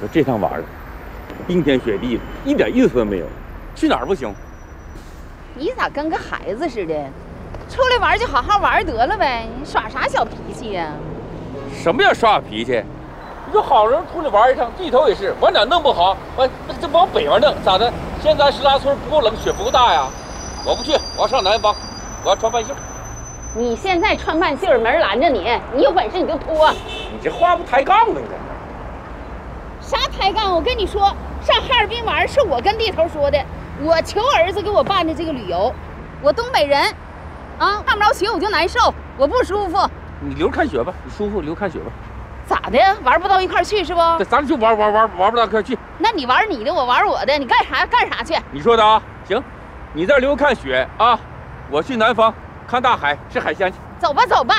说这趟玩儿，冰天雪地的，一点意思都没有。去哪儿不行？你咋跟个孩子似的？出来玩就好好玩得了呗，你耍啥小脾气呀？什么叫耍脾气？你说好人出来玩一趟，地头也是往哪弄不好，完这往北边弄咋的？现在石拉村不够冷，雪不够大呀。我不去，我要上南方，我要穿半袖。你现在穿半袖没人拦着你，你有本事你就脱。你这话不抬杠呢？你这啥抬杠？我跟你说，上哈尔滨玩是我跟地头说的，我求儿子给我办的这个旅游。我东北人，啊，看不着雪我就难受，我不舒服。你留着看雪吧，你舒服留着看雪吧。咋的？玩不到一块去是不？对咱俩就玩玩玩玩不到一块去。那你玩你的，我玩我的，你干啥干啥去？你说的啊，行，你这留着看雪啊，我去南方看大海吃海鲜去。走吧走吧。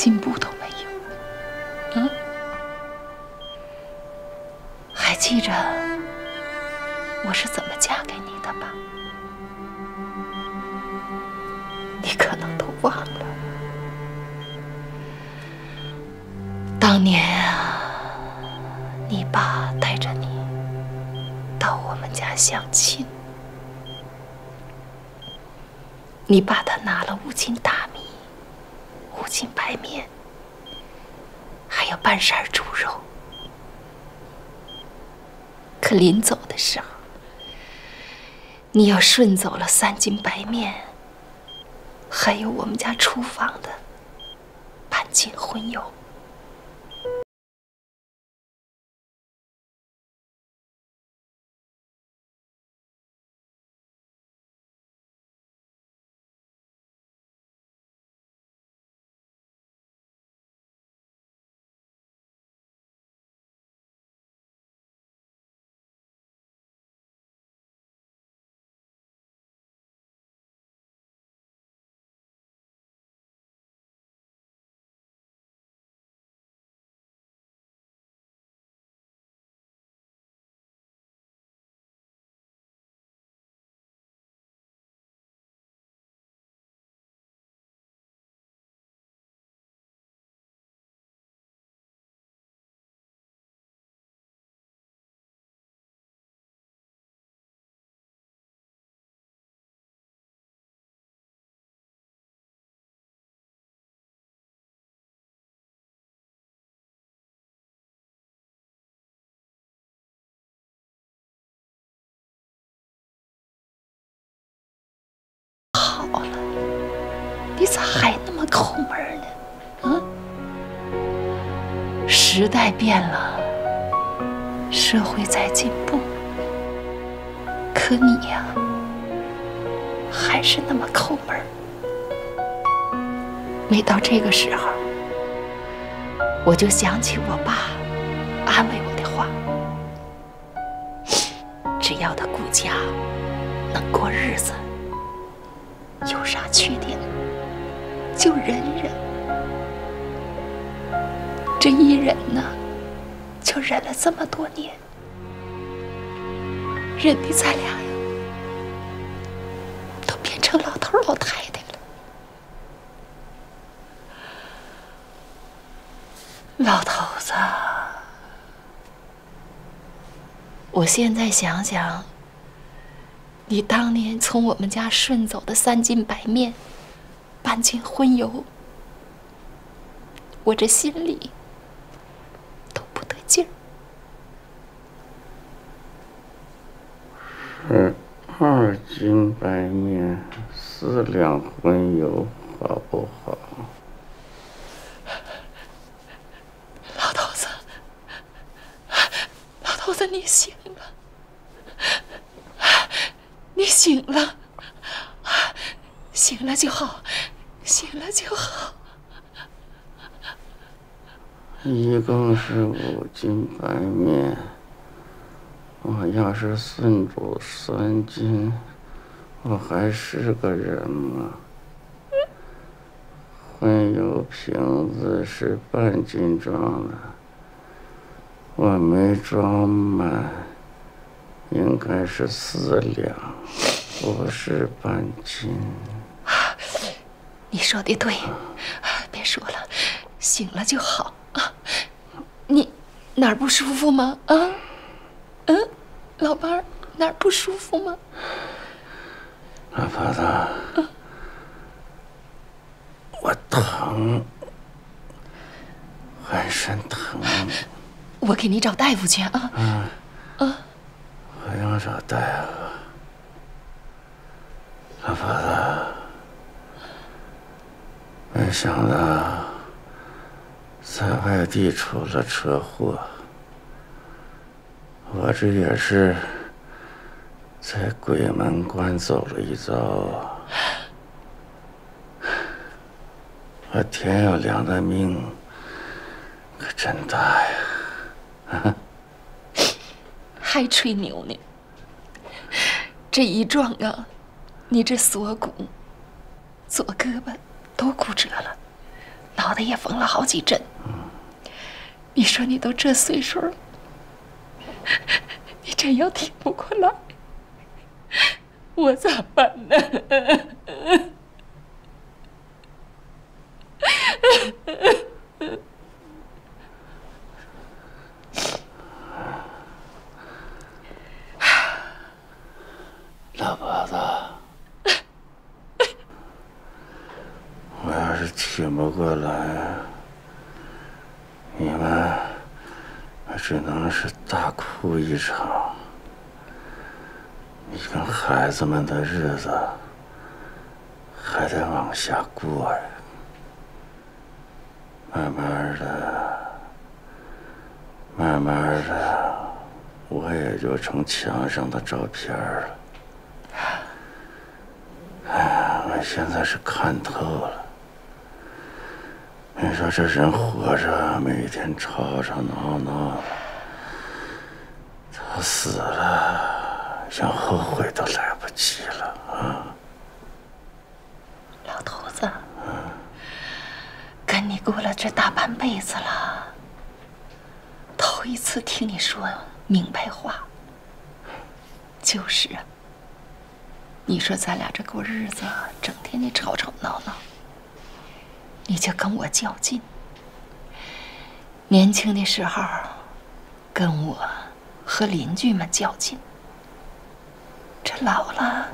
进步都没有？嗯？还记着我是怎么嫁给你的吧？你可能都忘了。当年啊，你爸带着你到我们家相亲，你爸他拿了五斤大斤白面，还有半扇猪肉。可临走的时候，你要顺走了三斤白面，还有我们家厨房的半斤荤油。抠门呢？嗯，时代变了，社会在进步，可你呀，还是那么抠门。每到这个时候，我就想起我爸安慰我的话：只要他顾家，能过日子。有啥缺点就忍忍，这一忍呢，就忍了这么多年，忍的咱俩呀，都变成老头老太太了。老头子，我现在想想。你当年从我们家顺走的三斤白面，办进婚游，我这心里都不得劲儿。是二斤白面，四两荤油，好不好？老头子，老头子，你醒了，你醒了，醒了就好，醒了就好。一共是五斤白面，我要是剩住三斤，我还是个人吗？混油瓶子是半斤装的，我没装满，应该是四两，不是半斤。你说的对，别说了，醒了就好啊。你哪儿不舒服吗？啊？嗯，老伴儿哪儿不舒服吗？老婆子。我疼，浑身疼。我给你找大夫去啊！嗯，啊，我要找大夫。老婆子，没想到在外地出了车祸，我这也是在鬼门关走了一遭。我田有良的命可真大呀！还吹牛呢？这一撞啊，你这锁骨、左胳膊都骨折了，脑袋也缝了好几针。你说你都这岁数了，你真要挺不过来，我咋办呢？老婆子，我要是挺不过来，你们只能是大哭一场。你跟孩子们的日子还得往下过呀。慢慢的，慢慢的，我也就成墙上的照片了。哎呀，我现在是看透了。你说这人活着，每天吵吵闹闹的，他死了，想后悔都来不及了啊！老头子。跟你过了这大半辈子了，头一次听你说明白话。就是啊，你说咱俩这过日子，整天的吵吵闹闹，你就跟我较劲。年轻的时候，跟我和邻居们较劲；老了，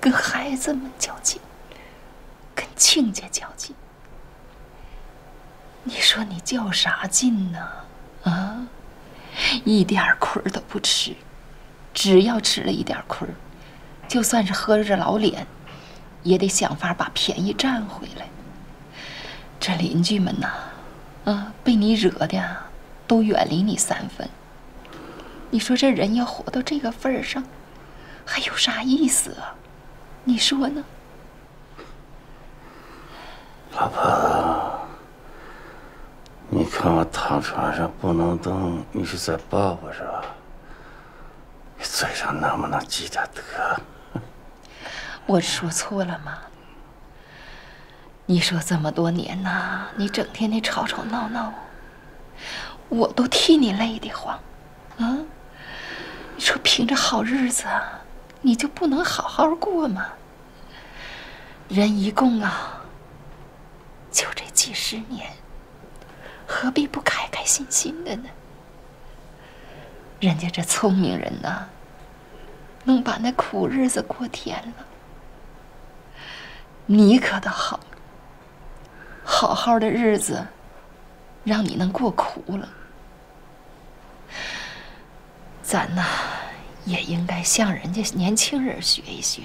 跟孩子们较劲，跟亲家较劲。你说你较啥劲呢？啊，一点亏都不吃，只要吃了一点亏，就算是喝着老脸，也得想法把便宜占回来。这邻居们呐，啊，被你惹的都远离你三分。你说这人要活到这个份儿上，还有啥意思啊？你说呢？老婆。你看我躺床上不能动，你是在抱我是吧？你嘴上能不能积点德？我说错了吗？你说这么多年呐，你整天的吵吵闹闹，我都替你累得慌，啊？你说凭着好日子，你就不能好好过吗？人一共啊，就这几十年。何必不开开心心的呢？人家这聪明人呐，能把那苦日子过甜了。你可倒好，好好的日子，让你能过苦了。咱呐，也应该向人家年轻人学一学，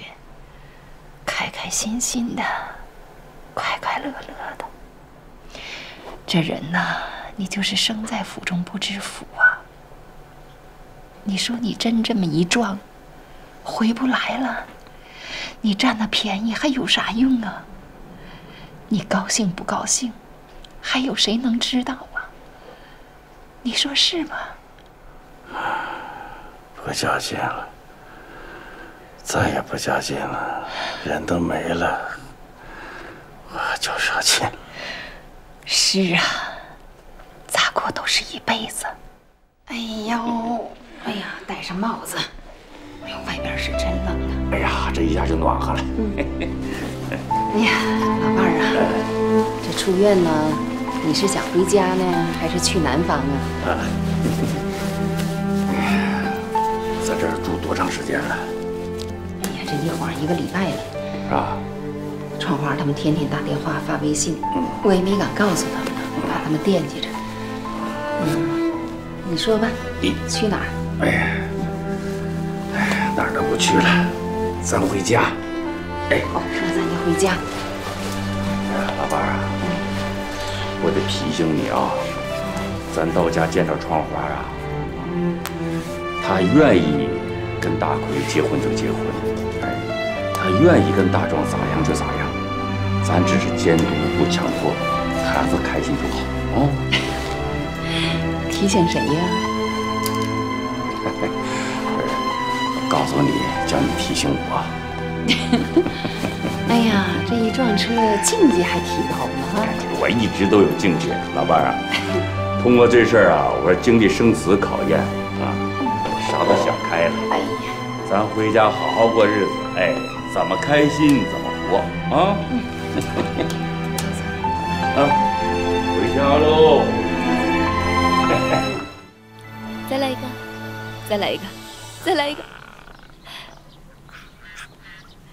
开开心心的，快快乐乐的。这人呐，你就是生在福中不知福啊。你说你真这么一撞，回不来了，你占那便宜还有啥用啊？你高兴不高兴，还有谁能知道啊？你说是吗？不较劲了，再也不较劲了，人都没了，我还较啥劲？是啊，咋过都是一辈子。哎呦，哎呀，戴上帽子。哎呦，外边是真冷啊！哎呀，这一下就暖和了。哎呀，老伴儿啊，这出院呢，你是想回家呢，还是去南方啊？在这儿住多长时间了？哎呀，这一晃一个礼拜了。是吧？窗花他们天天打电话发微信，我也没敢告诉他们呢，怕他们惦记着。嗯，你说吧，你去哪儿？哎呀，哎，哪儿都不去了，咱回家。哎，哦，那咱就回家。老伴儿啊，我得提醒你啊，咱到家见着窗花啊，他愿意跟大奎结婚就结婚，哎，他愿意跟大壮咋样就咋样，咱只是监督不强迫，孩子开心就好啊。提醒谁呀？我告诉你，叫你提醒我。哎呀，这一撞车境界还提高了哈。我一直都有境界，老伴儿啊，通过这事儿啊，我经历生死考验哎呀，咱回家好好过日子，哎，怎么开心怎么活啊！啊，回家喽！再来一个，再来一个，再来一个。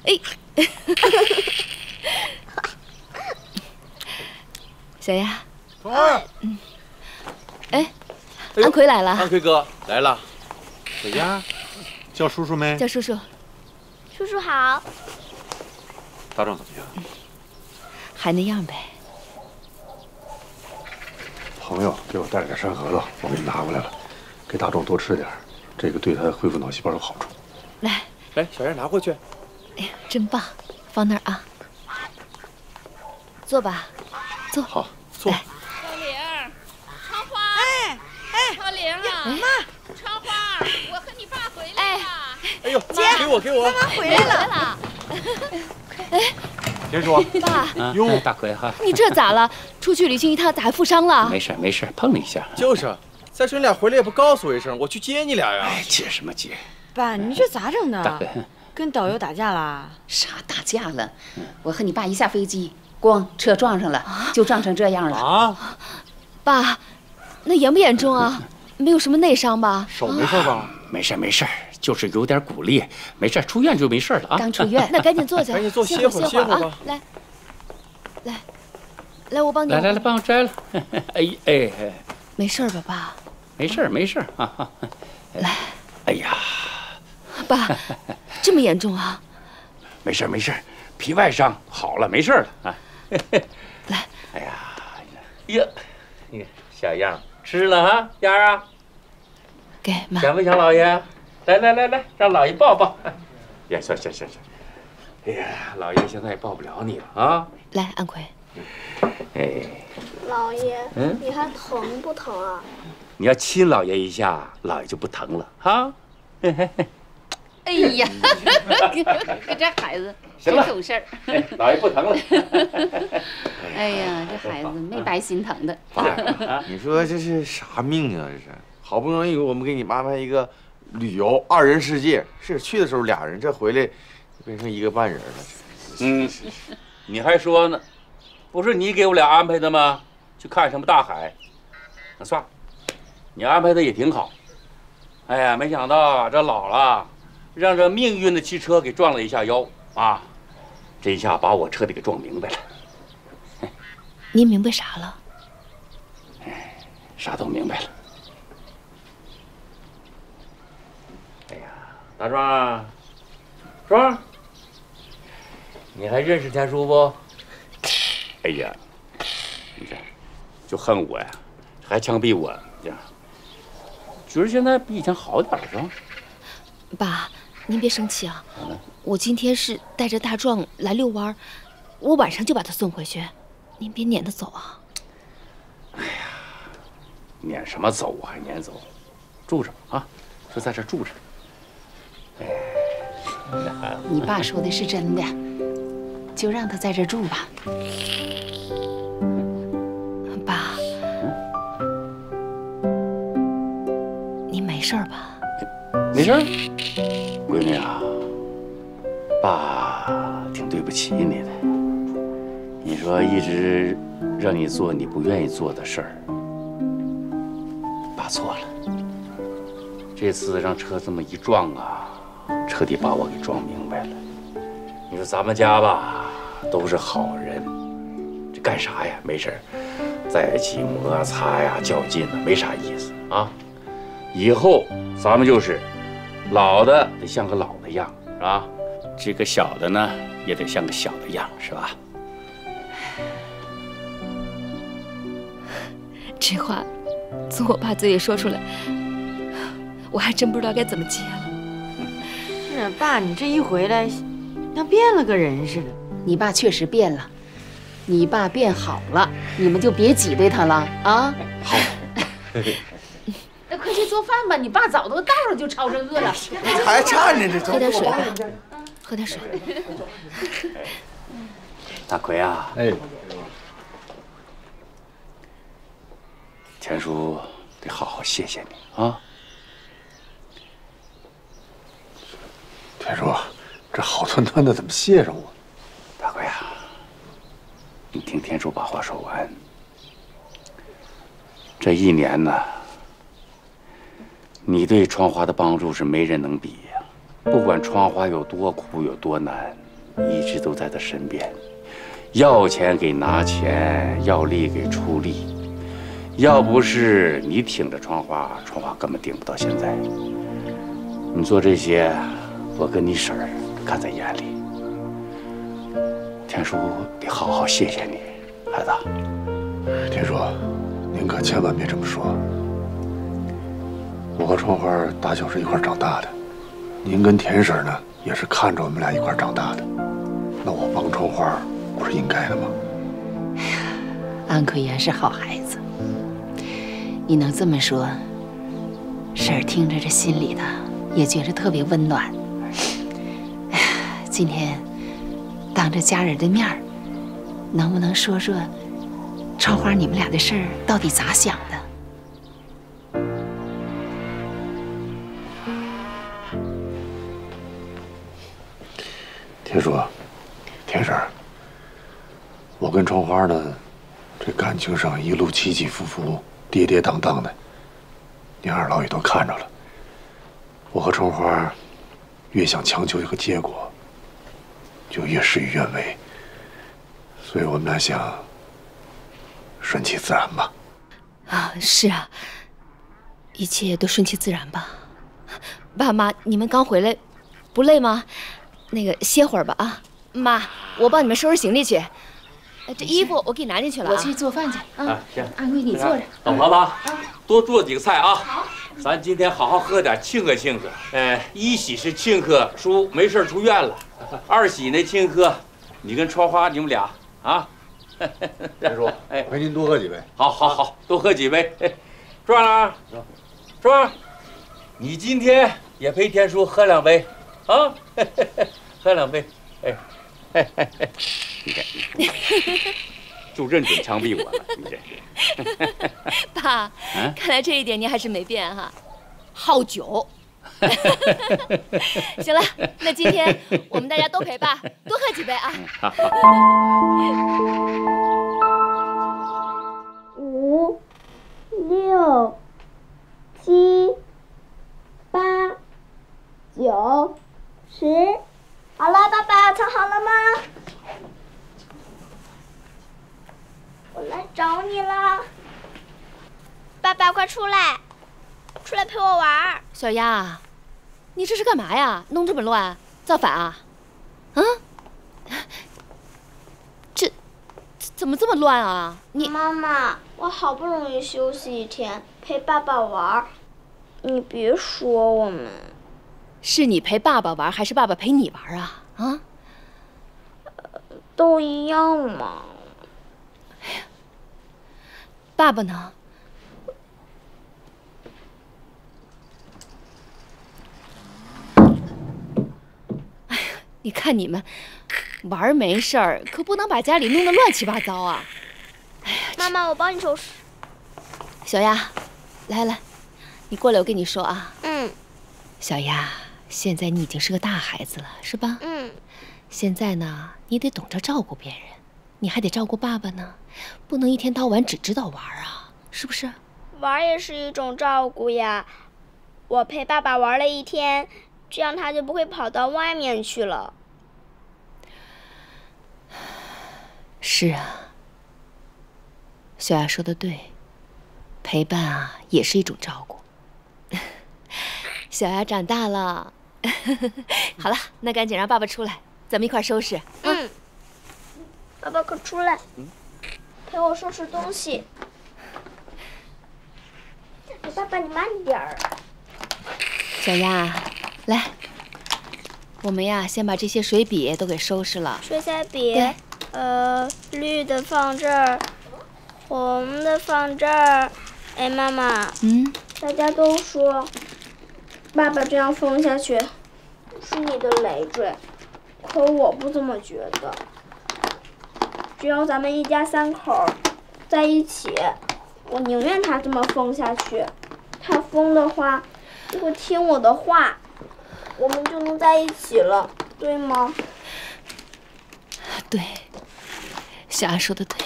哎，小丫，儿，哎，安奎来了，安奎哥来了。小丫，叫叔叔没？叫叔叔，叔叔好。大壮怎么样？还那样呗。朋友给我带了点山核桃，我给你拿过来了，给大壮多吃点，这个对他恢复脑细胞有好处。来，来，小燕拿过去。哎呀，真棒，放那儿啊。坐吧，坐。好，坐。来，小玲，窗花，哎哎，小玲啊，妈，窗花，我和你爸回来了。哎呦，姐，给我给我。妈妈回来了。哎田叔，爸，哟，大奎哈，你这咋了？出去旅行一趟，咋还负伤了？没事没事，碰了一下。就是，再说你俩回来也不告诉我一声，我去接你俩呀。哎，接什么接？爸，你这咋整的？大奎，跟导游打架了？啥打架了？我和你爸一下飞机，咣，车撞上了，就撞成这样了。啊，爸，那严不严重啊？没有什么内伤吧？手没事吧？没事没事，就是有点骨裂，没事，出院就没事了啊。刚出院，那赶紧坐下，赶紧坐歇歇会儿歇会儿啊歇会儿吧！来，来，来，我帮你。来来来，帮我摘了。哎哎哎，没事吧，爸？没事没事啊。来，哎呀，爸，这么严重啊？没事没事，皮外伤好了，没事了啊。来，哎呀，呀，你看小样，吃了啊，燕儿啊，给妈。想不想老爷？来来来来，让老爷抱抱。呀，行行行行。哎呀，老爷现在也抱不了你了啊。来，安奎，哎，老爷，嗯你还疼不疼啊？你要亲老爷一下，老爷就不疼了哈。哎呀，可这孩子真懂事儿。哎，老爷不疼了。哎呀，这孩子没白心疼的。你说这是啥命啊？这是好不容易我们给你安排一个旅游二人世界，是去的时候俩人，这回来变成一个半人了。嗯，你还说呢？不是你给我俩安排的吗？去看什么大海？那算了，你安排的也挺好。哎呀，没想到这老了，让这命运的汽车给撞了一下腰啊！这一下把我彻底给撞明白了，您明白啥了？啥都明白了。哎呀，大壮啊，壮，你还认识天叔不？哎呀，你看就恨我呀，还枪毙我呀！觉着现在比以前好点了是吧？爸，您别生气啊，我今天是带着大壮来遛弯儿，我晚上就把他送回去，您别撵他走啊。哎呀撵什么走啊？还撵走？住着啊，就在这儿住着。哎，你爸说的是真的，就让他在这住吧。爸，您没事吧？没事，闺女啊，爸挺对不起你的。你说一直让你做你不愿意做的事儿，爸错了。这次让车这么一撞啊，彻底把我给装明白了。你说咱们家吧，都是好人，这干啥呀？没事儿在一起摩擦呀、较劲的，没啥意思啊。以后咱们就是老的得像个老的样，是吧？这个小的呢，也得像个小的样，是吧？这话从我爸嘴里说出来，我还真不知道该怎么接。是爸，你这一回来，像变了个人似的。你爸确实变了，你爸变好了，你们就别挤兑他了啊！好，那快去做饭吧，你爸早都到了，就吵着饿了。还站着呢，喝点水吧，喝点水。大奎啊，哎，钱叔得好好谢谢你啊！天叔，这好端端的怎么谢上我？大奎啊，你听天叔把话说完。这一年呢，你对窗花的帮助是没人能比呀。不管窗花有多苦有多难，你一直都在他身边，要钱给拿钱，要力给出力。要不是你挺着窗花，窗花根本顶不到现在。你做这些，我跟你婶儿看在眼里。田叔得好好谢谢你，孩子。田叔，您可千万别这么说。我和春花打小是一块长大的，您跟田婶呢也是看着我们俩一块长大的，那我帮春花不是应该的吗？安奎元是好孩子，你能这么说，婶儿听着这心里的也觉着特别温暖。今天当着家人的面儿，能不能说说窗花你们俩的事儿到底咋想的？田叔，田婶儿，我跟春花呢，这感情上一路起起伏伏、跌跌宕宕的，您二老也都看着了。我和春花越想强求一个结果，就越事与愿违，所以我们俩想顺其自然吧。啊，是啊，一切都顺其自然吧。爸妈，你们刚回来，不累吗？那个歇会儿吧啊。妈，我帮你们收拾行李去。呃这衣服我给你拿进去了、啊。我去做饭去啊啊，行阿贵，你坐着。老婆子，多做几个菜啊！好，咱今天好好喝点，庆贺庆贺。哎，一喜是庆贺叔没事出院了，二喜呢庆贺你跟窗花你们俩啊。田叔，哎，陪您多喝几杯。好，好，好，多喝几杯。哎壮啊，壮，你今天也陪天叔喝两杯啊，喝两杯。哎，你看，你看就认准枪毙我了，你这。爸，嗯看来这一点您还是没变哈，好酒。行了，那今天我们大家都陪爸 多喝几杯啊。好好五、六、七、八、九、十。好了，爸爸，藏好了吗？找你了，爸爸快出来，出来陪我玩儿。小丫，你这是干嘛呀？弄这么乱，造反啊？啊？这怎么这么乱啊？你妈妈，我好不容易休息一天，陪爸爸玩儿，你别说我们。是你陪爸爸玩，还是爸爸陪你玩啊？啊？都一样嘛。爸爸呢？哎呀，你看你们玩没事儿，可不能把家里弄得乱七八糟啊！哎呀妈妈，我帮你收拾。小丫，来来，你过来，我跟你说啊。嗯。小丫，现在你已经是个大孩子了，是吧？嗯。现在呢，你得懂得照顾别人，你还得照顾爸爸呢，不能一天到晚只知道玩啊，是不是？玩也是一种照顾呀。我陪爸爸玩了一天，这样他就不会跑到外面去了。是啊，小雅说的对，陪伴啊也是一种照顾。小雅长大了，好了，那赶紧让爸爸出来。咱们一块收拾。嗯，爸爸快出来，陪我收拾东西。爸爸，你慢点儿。小丫，来，我们呀，先把这些水笔都给收拾了。水彩笔，呃，绿的放这儿，红的放这儿。哎，妈妈。嗯。大家都说，爸爸这样疯下去，是你的累赘。可我不这么觉得，只要咱们一家三口在一起，我宁愿他这么疯下去。他疯的话，就会听我的话，我们就能在一起了，对吗？对，小丫说的对。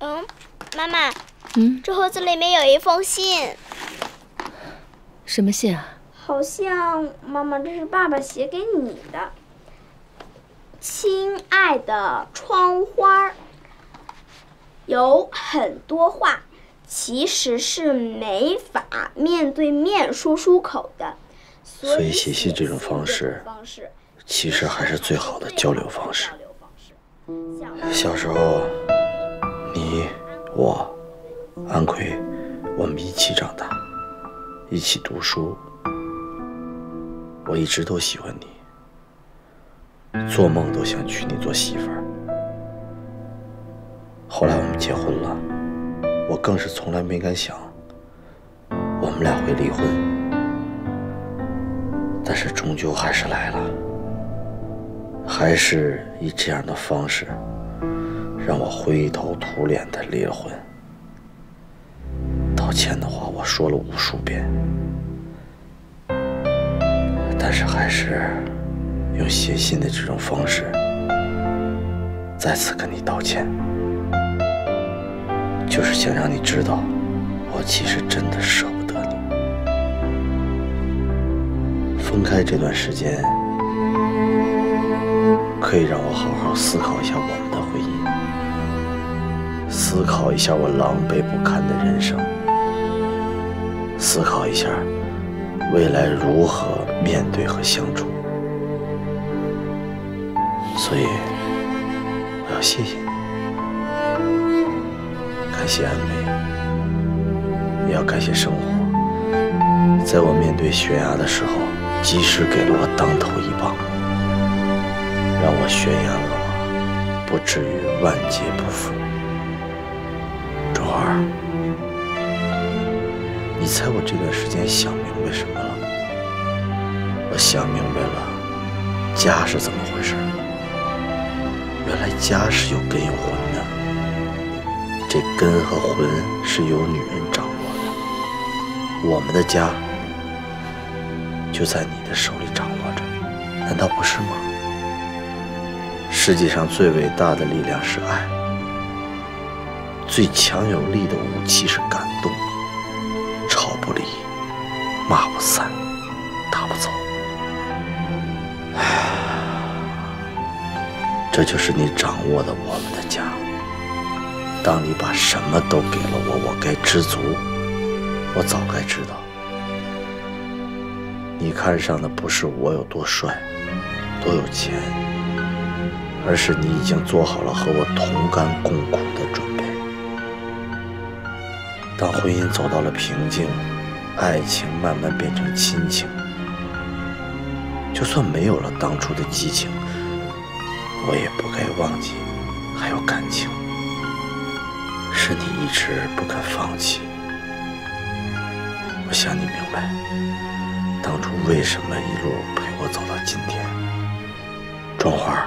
嗯，妈妈。嗯，这盒子里面有一封信。什么信啊？好像妈妈，这是爸爸写给你的。亲爱的窗花，有很多话其实是没法面对面说出口的，所以写信这种方式，其实还是最好的交流方式。小时候，你我。安奎，我们一起长大，一起读书。我一直都喜欢你，做梦都想娶你做媳妇儿。后来我们结婚了，我更是从来没敢想我们俩会离婚。但是终究还是来了，还是以这样的方式让我灰头土脸的离了婚。道歉的话我说了无数遍，但是还是用写信的这种方式再次跟你道歉，就是想让你知道，我其实真的舍不得你。分开这段时间，可以让我好好思考一下我们的婚姻，思考一下我狼狈不堪的人生。思考一下，未来如何面对和相处。所以，我要谢谢你，感谢安梅，也要感谢生活，在我面对悬崖的时候，及时给了我当头一棒，让我悬崖勒马，不至于万劫不复。钟儿。你猜我这段时间想明白什么了？我想明白了，家是怎么回事。原来家是有根有魂的，这根和魂是由女人掌握的。我们的家就在你的手里掌握着，难道不是吗？世界上最伟大的力量是爱，最强有力的武器是感动。吵不离，骂不散，这就是你掌握的我们的家。当你把什么都给了我，我该知足。我早该知道，你看上的不是我有多帅、多有钱，而是你已经做好了和我同甘共苦的准备。当婚姻走到了瓶颈，爱情慢慢变成亲情，就算没有了当初的激情，我也不该忘记还有感情。是你一直不肯放弃，我想你明白，当初为什么一路陪我走到今天。庄花，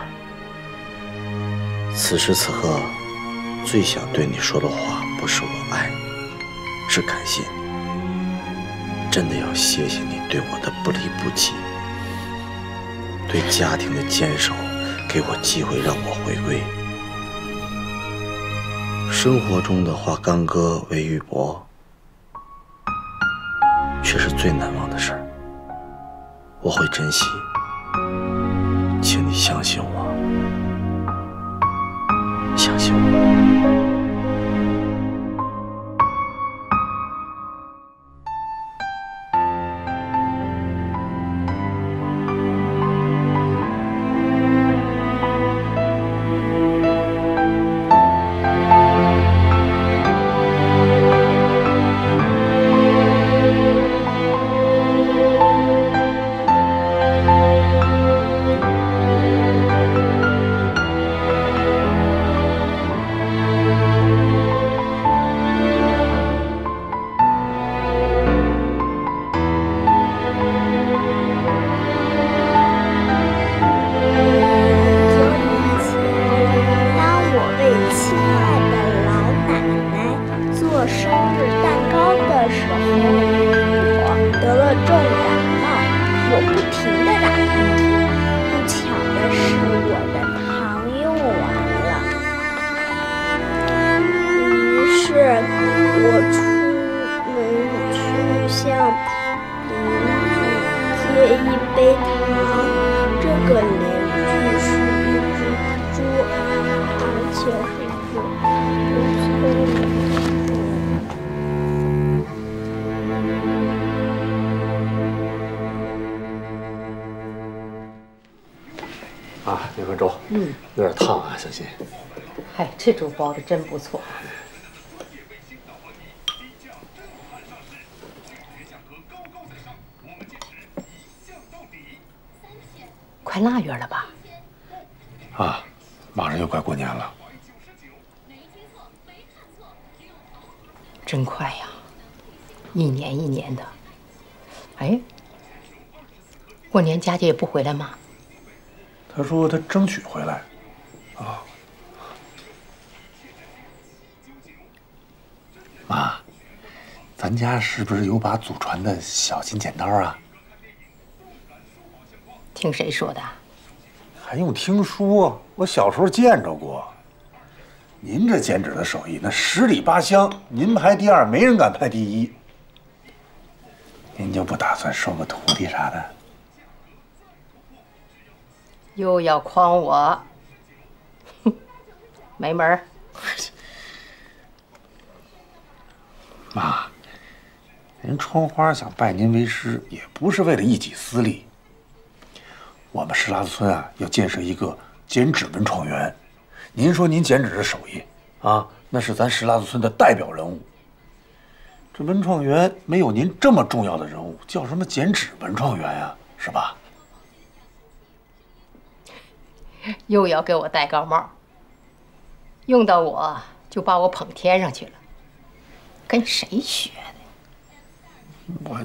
此时此刻，最想对你说的话，不是我爱你，是感谢你。真的要谢谢你对我的不离不弃，对家庭的坚守，给我机会让我回归。生活中的化干戈为玉帛，却是最难忘的事儿。我会珍惜，包的真不错。快腊月了吧？啊，马上又快过年了。真快呀，一年一年的。哎，过年佳姐也不回来吗？他说他争取回来。啊，妈，咱家是不是有把祖传的小金剪刀啊？听谁说的？还用听说？我小时候见着过。您这剪纸的手艺，那十里八乡，您排第二，没人敢排第一。您就不打算收个徒弟啥的？又要诓我？哼，没门儿！妈，人春花想拜您为师，也不是为了一己私利。我们石拉子村啊，要建设一个剪纸文创园。您说您剪纸的手艺啊，那是咱石拉子村的代表人物。这文创园没有您这么重要的人物，叫什么剪纸文创园呀、是吧？又要给我戴高帽，用到我就把我捧天上去了，跟谁学的？我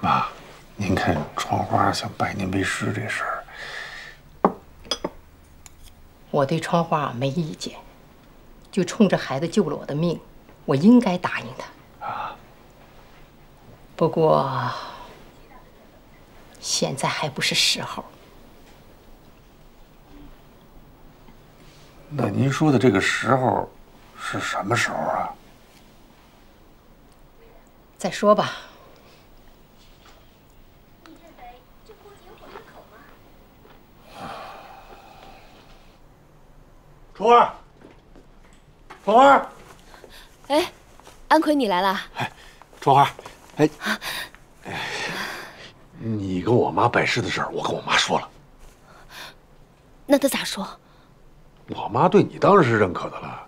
妈，您看窗花想拜您为师这事儿，我对窗花没意见，就冲着孩子救了我的命，我应该答应他。啊，不过现在还不是时候。那您说的这个时候是什么时候啊？再说吧。春花，春花，哎，安奎，你来了。哎，春花，哎，哎，你跟我妈拜师的事儿，我跟我妈说了。那她咋说？我妈对你当然是认可的了。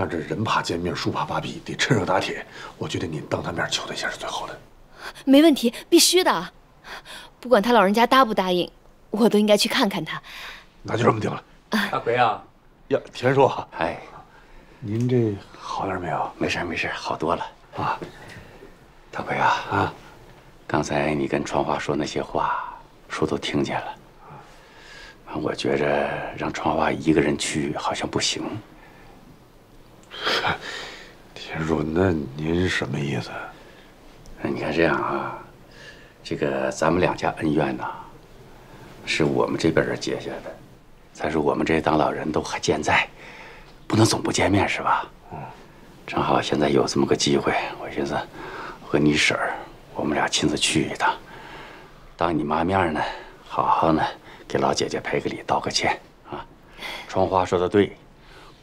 但这人怕见面，树怕扒皮，得趁热打铁。我觉得你当他面求他一下是最好的。没问题，必须的。不管他老人家答不答应，我都应该去看看他。那就这么定了。大奎啊，呀，田叔，哎，您这好点没有？没事没事，好多了啊。大奎啊啊，刚才你跟传花说那些话，叔都听见了。我觉着让传花一个人去好像不行。田叔，那您什么意思？你看这样啊，这个咱们两家恩怨呐，是我们这边人结下的。再说我们这当老人都还健在，不能总不见面是吧？嗯，正好现在有这么个机会，我寻思和你婶儿，我们俩亲自去一趟，当你妈面呢，好好呢给老姐姐赔个礼，道个歉啊。窗花说的对，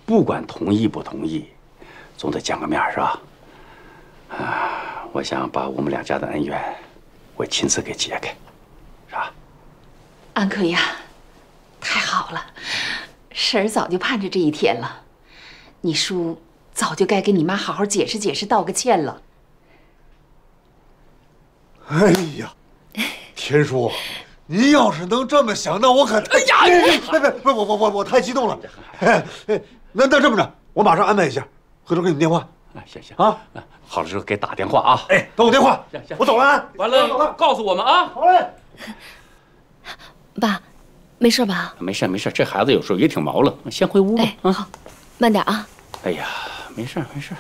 不管同意不同意，总得见个面是吧？啊，我想把我们两家的恩怨，我亲自给解开，是吧？安奎呀。太好了，婶儿早就盼着这一天了。你叔早就该给你妈好好解释解释，道个歉了。哎呀，田叔，您要是能这么想，那我可太……哎呀，别别别，我我我我太激动了。那那这么着，我马上安排一下，回头给你们电话。行行啊，好了之后给打电话啊。哎，等我电话。行行，我走了啊。完了，告诉我们啊。好嘞，爸。没事吧？没事没事，这孩子有时候也挺毛愣。先回屋吧。哎，好，慢点啊。哎呀，没事没事。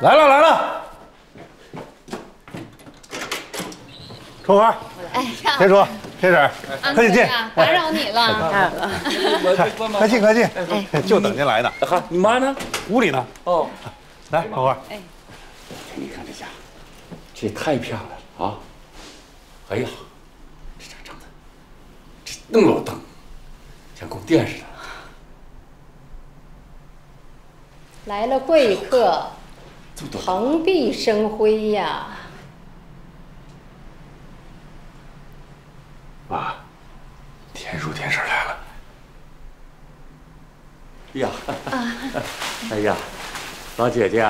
来了来了，春花，哎，田叔，天婶，快进进，打扰你了。快进快进，就等您来呢。哈，你妈呢？屋里呢。哦。来，春花。哎，你看这家，这也太漂亮了啊！哎呀，这家长得这那么老灯，像宫殿似的。来了贵客，蓬荜生辉呀！妈，田叔、田婶来了。呀，哎呀。老姐姐，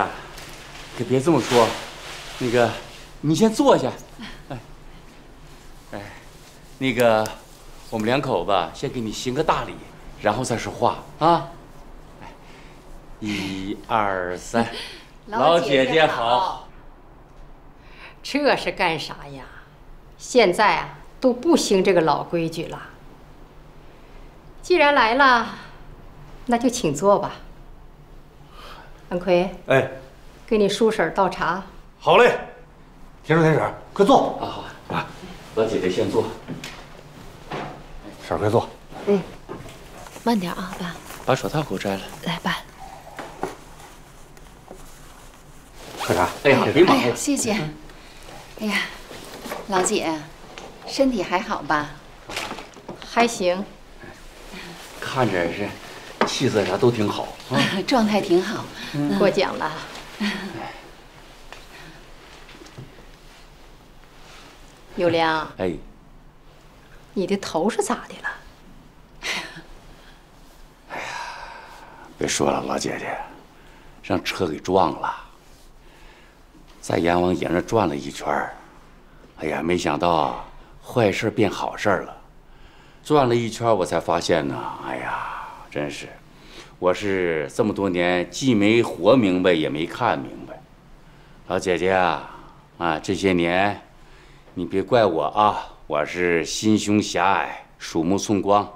可别这么说，那个，你先坐下。哎，哎，那个，我们两口子先给你行个大礼，然后再说话啊。一二三，老姐姐好。这是干啥呀？现在啊都不兴这个老规矩了。既然来了，那就请坐吧。安奎，哎，给你叔婶倒茶。好嘞，田叔、田婶，快坐。啊好啊，老姐姐先坐。婶快坐。嗯，慢点啊，爸。把手套给我摘了。来，爸。喝茶。哎呀，别忙了。谢谢。哎呀，老姐，身体还好吧？还行。看着是。气色啥都挺好，状态挺好。过奖了。有良，哎，你的头是咋的了？哎呀，别说了，老姐姐，让车给撞了，在阎王爷那转了一圈哎呀，没想到坏事变好事了，转了一圈我才发现呢，哎呀，真是。我是这么多年既没活明白，也没看明白。老姐姐啊，啊，这些年你别怪我啊，我是心胸狭隘，鼠目寸光，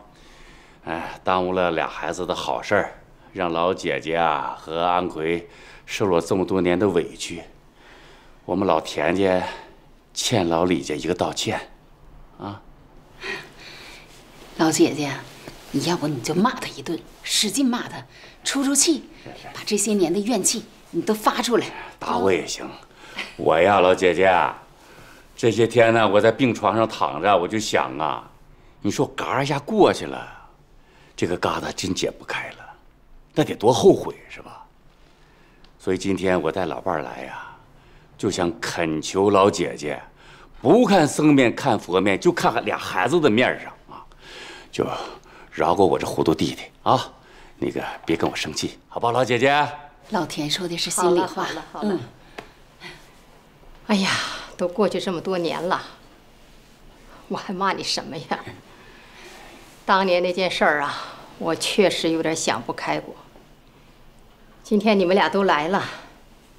哎，耽误了俩孩子的好事儿，让老姐姐啊和安奎受了这么多年的委屈。我们老田家欠老李家一个道歉，老姐姐。你要不你就骂他一顿，使劲骂他，出出气，把这些年的怨气你都发出来。打我也行，我呀，老姐姐，这些天呢，我在病床上躺着，我就想啊，你说嘎一下过去了，这个疙瘩真解不开了，那得多后悔是吧？所以今天我带老伴儿来呀，就想恳求老姐姐，不看僧面看佛面，就看俩孩子的面上啊，就饶过我这糊涂弟弟啊，那个别跟我生气，好不好，老姐姐？老田说的是心里话。好了好了，嗯。哎呀，都过去这么多年了，我还骂你什么呀？当年那件事儿啊，我确实有点想不开过。今天你们俩都来了，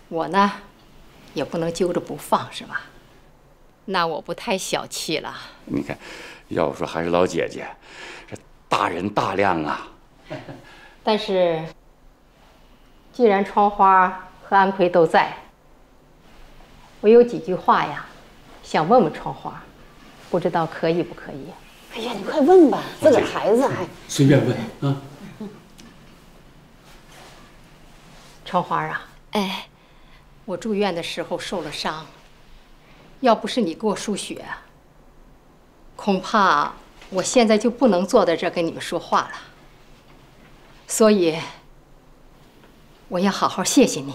我呢，也不能揪着不放，是吧？那我不太小气了。你看，要我说还是老姐姐，这大人大量啊。但是，既然窗花和安奎都在，我有几句话呀，想问问窗花，不知道可以不可以？哎呀，你快问吧，自个儿孩子还随便问啊。窗花啊，哎，我住院的时候受了伤，要不是你给我输血，恐怕我现在就不能坐在这儿跟你们说话了。所以，我要好好谢谢你，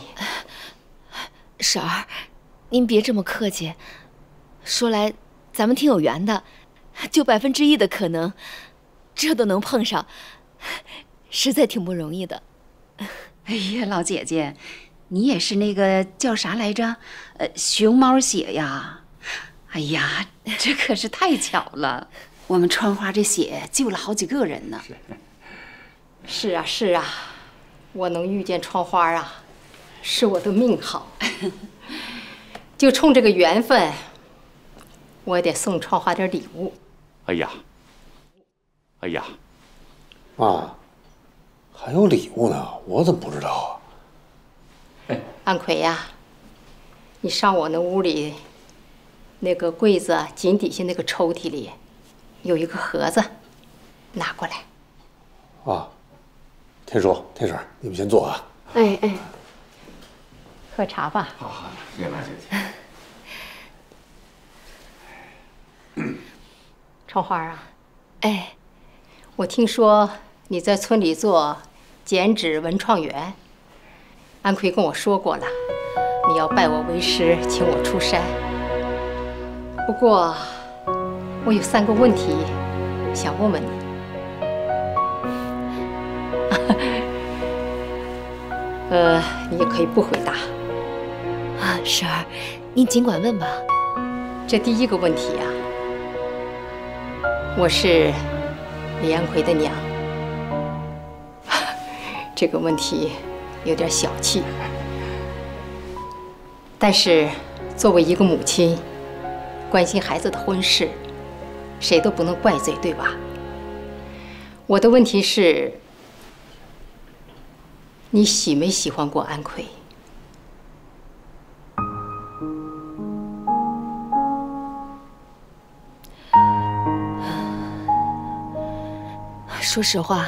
婶儿，您别这么客气。说来，咱们挺有缘的，就百分之一的可能，这都能碰上，实在挺不容易的。哎呀，老姐姐，你也是那个叫啥来着？呃，熊猫血呀！哎呀，这可是太巧了，我们川花这血救了好几个人呢。是啊，是啊，我能遇见窗花啊，是我的命好。就冲这个缘分，我也得送窗花点礼物。哎呀，哎呀，妈。还有礼物呢，我怎么不知道啊？哎安奎呀，你上我那屋里，那个柜子井底下那个抽屉里，有一个盒子，拿过来。啊，天叔、天婶，你们先坐啊。哎哎，喝茶吧。好好，谢谢马姐姐。窗花啊，哎，我听说你在村里做。剪纸文创园，安奎跟我说过了，你要拜我为师，请我出山。不过，我有三个问题想问问你。呃，你也可以不回答。啊，婶儿，您尽管问吧。这第一个问题啊，我是李安奎的娘。这个问题有点小气，但是作为一个母亲，关心孩子的婚事，谁都不能怪罪，对吧？我的问题是，你喜没喜欢过安奎？说实话。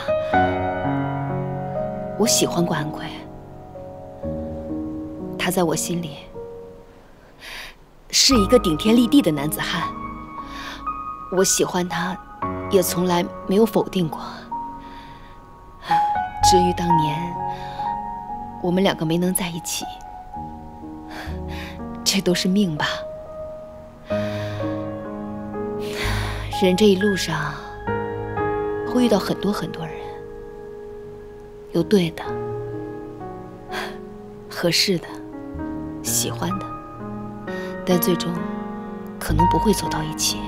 我喜欢过安奎，他在我心里是一个顶天立地的男子汉。我喜欢他，也从来没有否定过。至于当年我们两个没能在一起，这都是命吧。人这一路上会遇到很多很多人。有对的、合适的、喜欢的，但最终可能不会走到一起。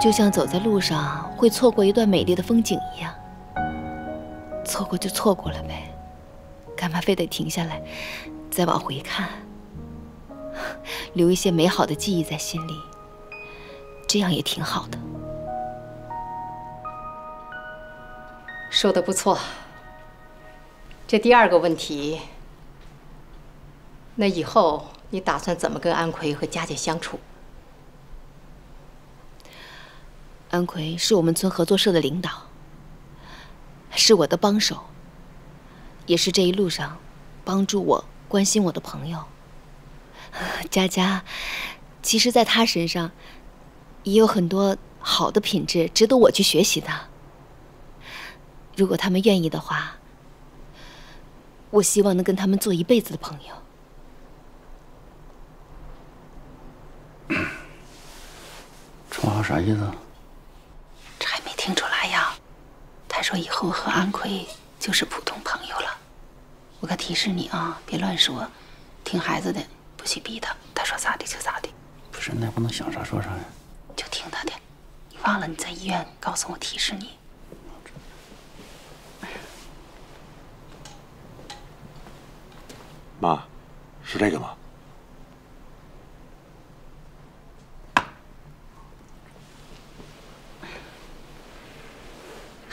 就像走在路上会错过一段美丽的风景一样，错过就错过了呗，干嘛非得停下来再往回看，留一些美好的记忆在心里，这样也挺好的。说的不错。这第二个问题，那以后你打算怎么跟安奎和佳佳相处？安奎是我们村合作社的领导，是我的帮手，也是这一路上帮助我、关心我的朋友。佳佳，其实，在他身上也有很多好的品质，值得我去学习的。如果他们愿意的话，我希望能跟他们做一辈子的朋友。春花啥意思？这还没听出来呀？他说以后和安奎就是普通朋友了。我可提示你啊，别乱说，听孩子的，不许逼他。他说咋的就咋的。不是，那不能想啥说啥呀。就听他的。你忘了你在医院告诉我提示你。妈，是这个吗？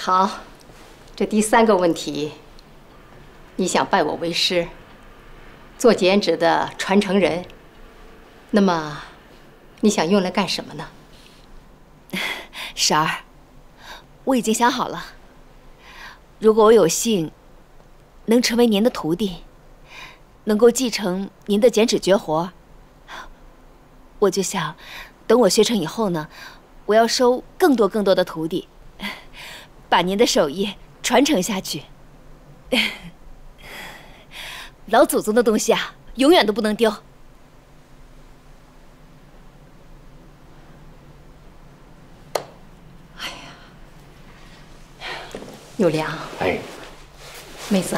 好，这第三个问题，你想拜我为师，做剪纸的传承人，那么你想用来干什么呢？婶儿，我已经想好了。如果我有幸能成为您的徒弟，能够继承您的剪纸绝活，我就想，等我学成以后呢，我要收更多更多的徒弟。把您的手艺传承下去，老祖宗的东西啊，永远都不能丢。哎呀，有良，哎，妹子，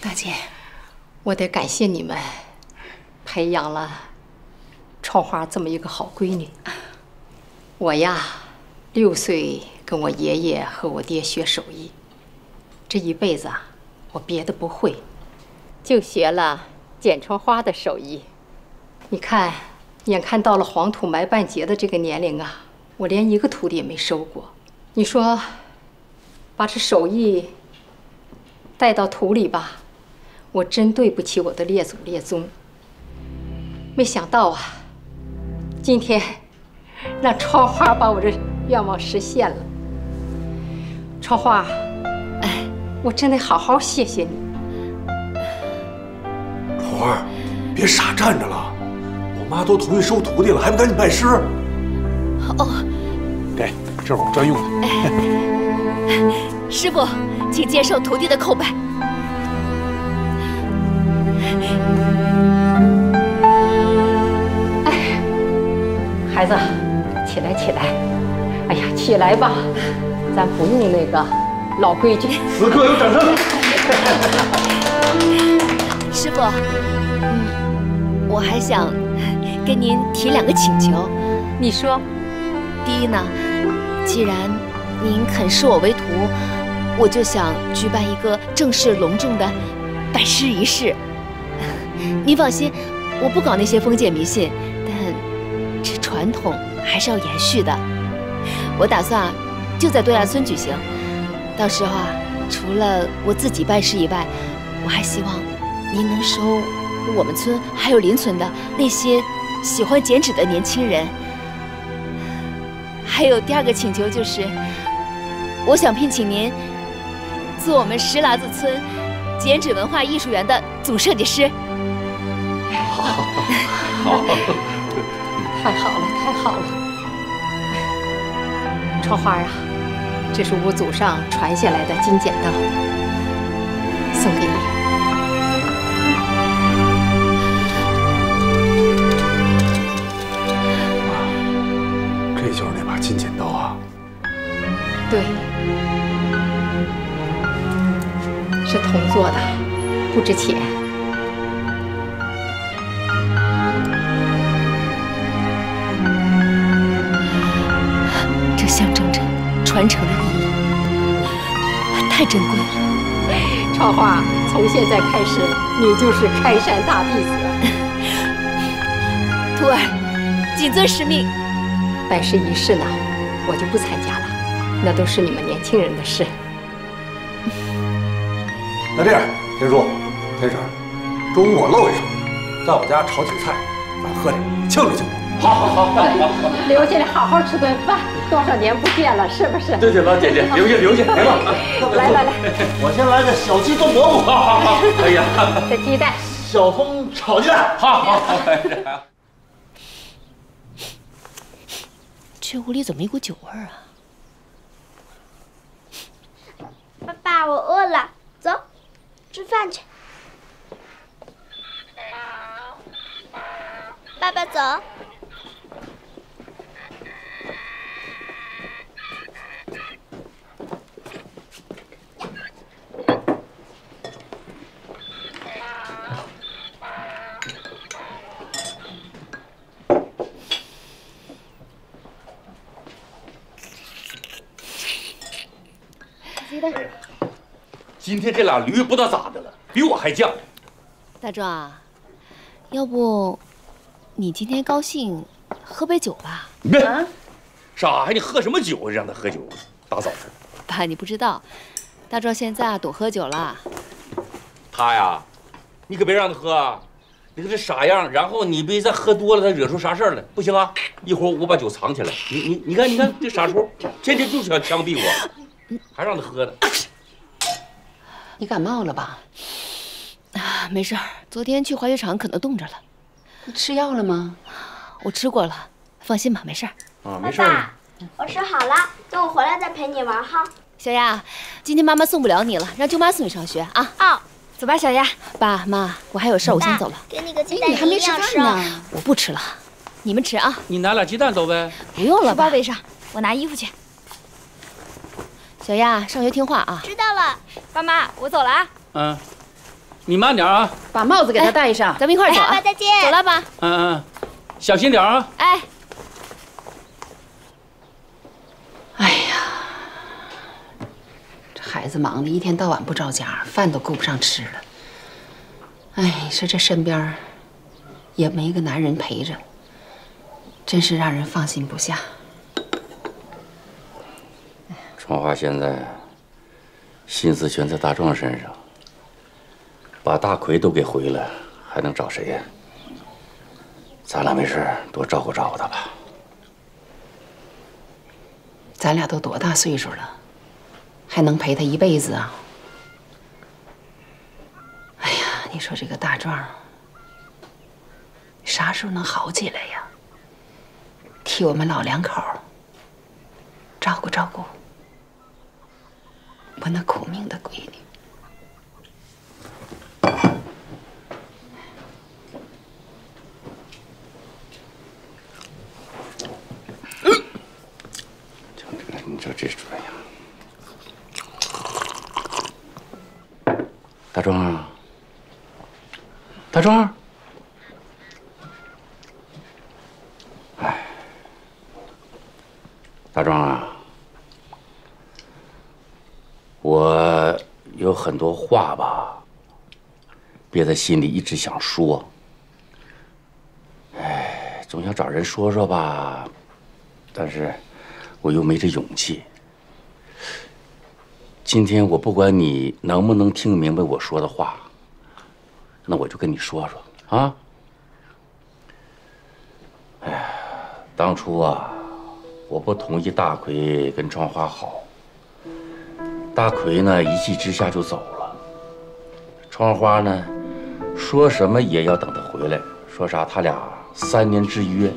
大姐，我得感谢你们，培养了窗花这么一个好闺女。我呀，六岁。跟我爷爷和我爹学手艺，这一辈子啊，我别的不会，就学了剪窗花的手艺。你看，眼看到了黄土埋半截的这个年龄啊，我连一个徒弟也没收过。你说，把这手艺带到土里吧，我真对不起我的列祖列宗。没想到啊，今天让窗花把我这愿望实现了。窗花，哎，我真得好好谢谢你。窗花，别傻站着了，我妈都同意收徒弟了，还不赶紧拜师？哦，给，这是我专用的。师傅，请接受徒弟的叩拜。哎，孩子，起来，起来！哎呀，起来吧。咱不用那个老规矩。此刻有掌声。师傅，嗯，我还想跟您提两个请求。你说，第一呢，既然您肯收我为徒，我就想举办一个正式隆重的拜师仪式。您放心，我不搞那些封建迷信，但这传统还是要延续的。我打算。就在对岸村举行，到时候啊，除了我自己拜师以外，我还希望您能收我们村还有邻村的那些喜欢剪纸的年轻人。还有第二个请求就是，我想聘请您做我们石喇子村剪纸文化艺术园的总设计师。好，好，太好了，太好了，窗花啊！这是我祖上传下来的金剪刀，送给你。妈，这就是那把金剪刀啊？对，是铜做的，不值钱。这象征着传承的。太珍贵了，超花，从现在开始，你就是开山大弟子。徒儿，谨遵师命。拜师仪式呢，我就不参加了，那都是你们年轻人的事。那这样，天叔、天婶，中午我露一手，在我家炒几个菜，咱喝点庆祝庆祝。好，好，好，好，留下来好好吃顿饭。多少年不见了，是不是？对对，老姐姐，留下留下，来吧，来来来，我先来个小鸡炖蘑菇。好好好，哎呀，这鸡蛋 小葱炒鸡蛋。好好好。这屋里怎么一股酒味儿啊？爸爸，我饿了，走，吃饭去。爸爸，走。鸡蛋。今天这俩驴不知道咋的了，比我还犟。大壮，要不你今天高兴，喝杯酒吧？别，傻孩，你喝什么酒？让他喝酒，大早晨。爸，你不知道，大壮现在啊懂喝酒了。他呀，你可别让他喝啊！你看这傻样，然后你别再喝多了，他惹出啥事儿来，不行啊！一会儿我把酒藏起来。你你你看你看这傻出，天天就想枪毙我，还让他喝呢。你感冒了吧？啊，没事儿，昨天去滑雪场可能冻着了。你吃药了吗？我吃过了，放心吧，没事儿。啊，没事儿。我吃好了，等我回来再陪你玩哈。小丫，今天妈妈送不了你了，让舅妈送你上学啊。哦，走吧，小丫。爸妈，我还有事儿，我先走了。给你个鸡蛋，你还没吃饭呢。我不吃了，你们吃啊。你拿俩鸡蛋走呗。不用了，书包背上，我拿衣服去。小丫，上学听话啊。知道了，爸妈，我走了啊。嗯，你慢点啊。把帽子给他戴上，咱们一块走啊。爸爸再见。走了，爸。嗯嗯，小心点啊。哎。哎呀，这孩子忙的一天到晚不着家，饭都顾不上吃了。哎，说这身边也没个男人陪着，真是让人放心不下。春花现在心思全在大壮身上，把大奎都给回了，还能找谁呀？咱俩没事多照顾照顾他吧。咱俩都多大岁数了，还能陪他一辈子啊？哎呀，你说这个大壮啥时候能好起来呀？替我们老两口照顾照顾我那苦命的闺女。你说这主人呀，大壮啊，大壮，哎，大壮啊，我有很多话吧，憋在心里一直想说，哎，总想找人说说吧，但是。我又没这勇气。今天我不管你能不能听明白我说的话，那我就跟你说说啊。哎，当初啊，我不同意大奎跟窗花好，大奎呢一气之下就走了。窗花呢，说什么也要等他回来，说啥他俩三年之约。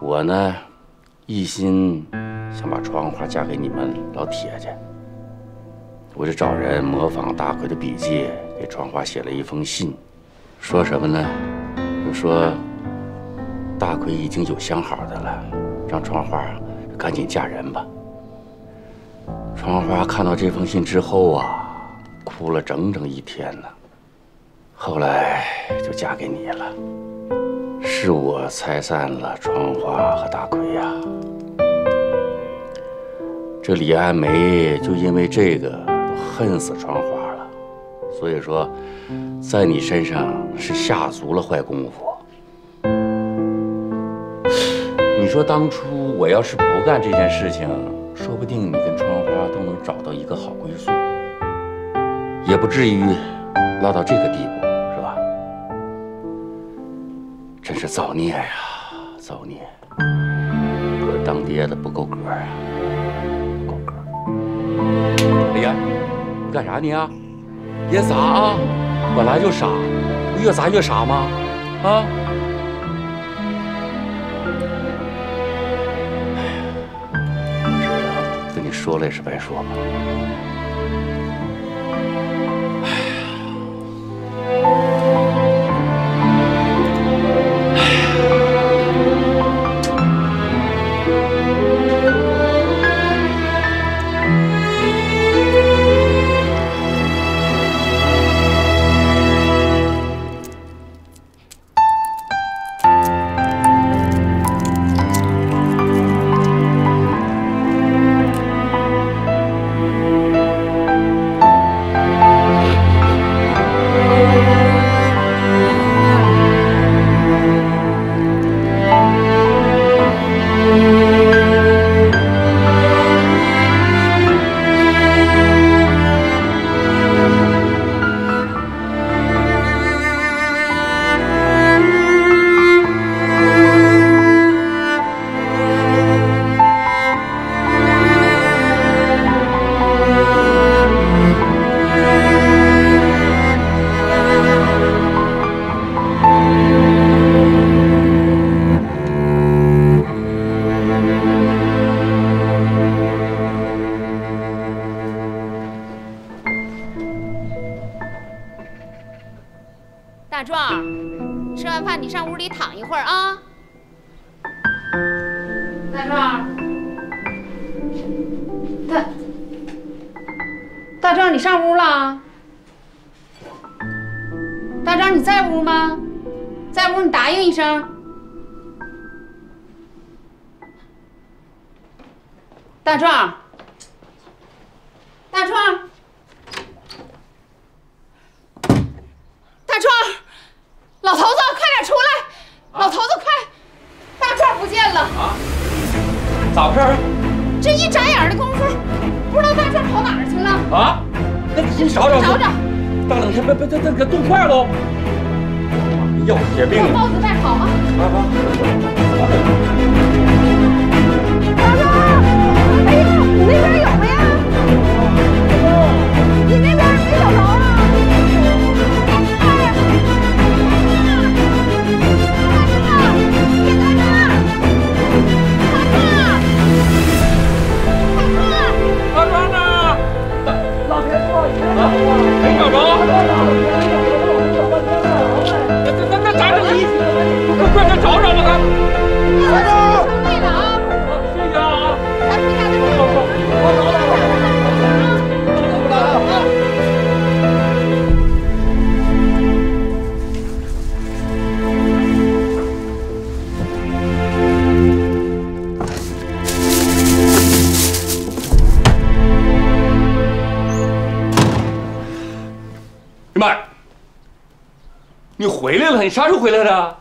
我呢。一心想把窗花嫁给你们老铁家，我就找人模仿大奎的笔记，给窗花写了一封信，说什么呢？就说大奎已经有相好的了，让窗花赶紧嫁人吧。窗花看到这封信之后啊，哭了整整一天呢。后来就嫁给你了。是我拆散了窗花和大奎呀。这李安梅就因为这个恨死窗花了，所以说，在你身上是下足了坏功夫。你说当初我要是不干这件事情，说不定你跟窗花都能找到一个好归宿，也不至于落到这个地步。是吧真是造孽呀，造孽！我当爹的不够格啊，不够格！哎呀，你干啥你啊？别傻啊！本来就傻。越砸越傻吗？啊？说了也是白说吧。妈呀！你回来了？你啥时候回来的？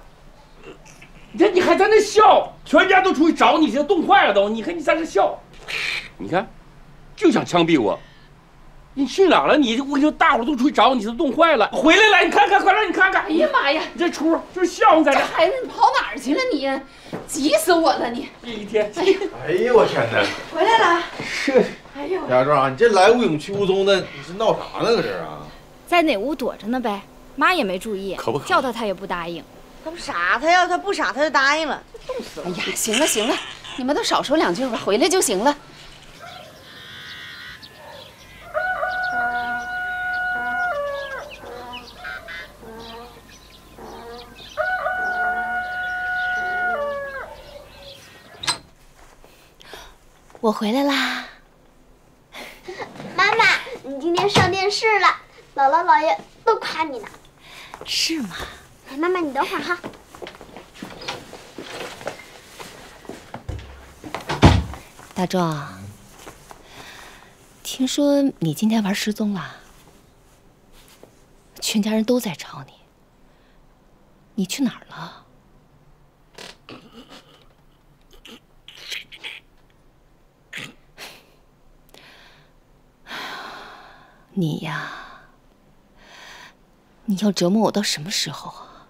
你看你还在那笑，全家都出去找你，这冻坏了都。你看你在这笑，你看，就想枪毙我。你去哪了？你我跟你说，大伙都出去找你，都冻坏了。回来了，你看看，快来你看看。哎呀妈呀！你这出就是笑你在这。孩子，你跑哪儿去了你？急死我了你！这一天，哎呦我天哪！回来了。是，哎呦，家壮，你这来无影去无踪的，你是闹啥呢？搁这儿啊？在哪屋躲着呢呗，妈也没注意，可不可叫他他也不答应。他不傻，他要他不傻，他就答应了。冻死了！哎呀，行了行了，你们都少说两句吧，回来就行了。我回来啦。妈妈，你今天上电视了，姥姥姥爷都夸你呢。是吗？哎，妈妈，你等会儿哈。大壮，听说你今天玩失踪了，全家人都在找你。你去哪儿了？你呀，你要折磨我到什么时候啊？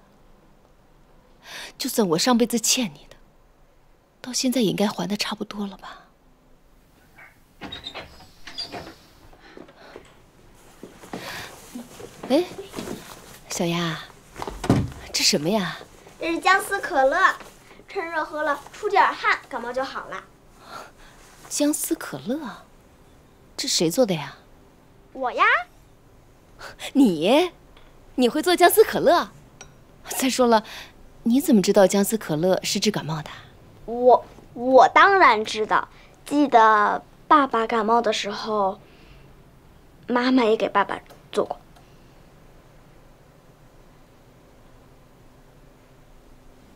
就算我上辈子欠你的，到现在也应该还的差不多了吧？哎，小丫，这什么呀？这是姜丝可乐，趁热喝了，出点汗，感冒就好了。姜丝可乐，这谁做的呀？我呀，你，你会做姜丝可乐？再说了，你怎么知道姜丝可乐是治感冒的？我我当然知道，记得爸爸感冒的时候，妈妈也给爸爸做过。